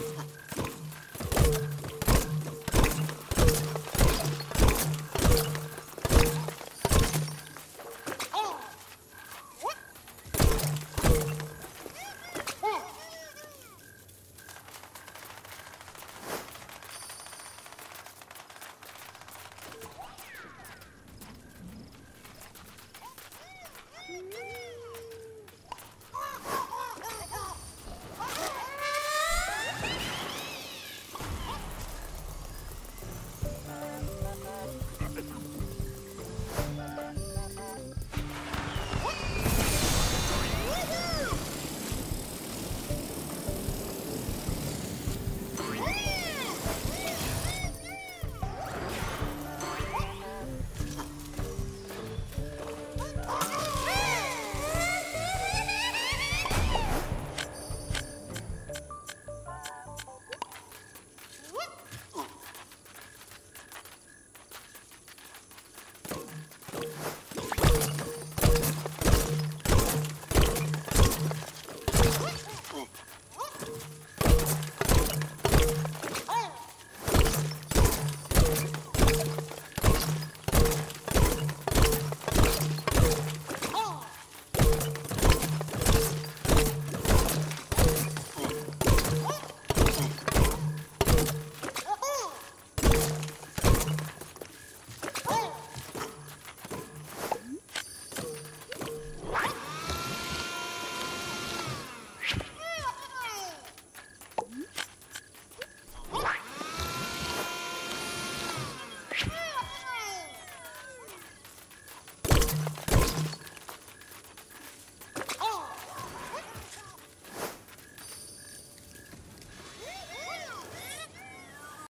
で。